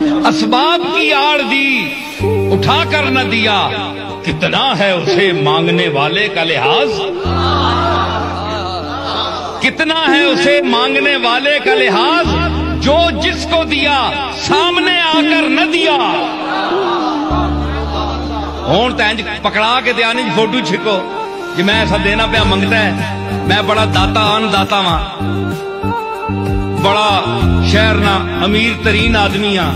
असबाब की आड़ दी उठा कर न दिया। कितना है उसे मांगने वाले का लिहाज? कितना है उसे मांगने वाले का लिहाज? जो जिसको दिया, सामने आकर न दिया। हूँ तो इंज पकड़ा के त्यानी फ़ोटो छिको, कि मैं ऐसा देना पिया मंगता है। मैं बड़ा दाता अनदाता वहाँ बड़ा शहर ना अमीर तरीन आदमी हाँ